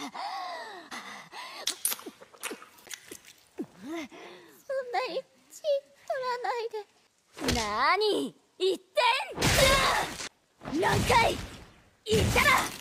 そんなに血取らないで。何言ってん何回言ったら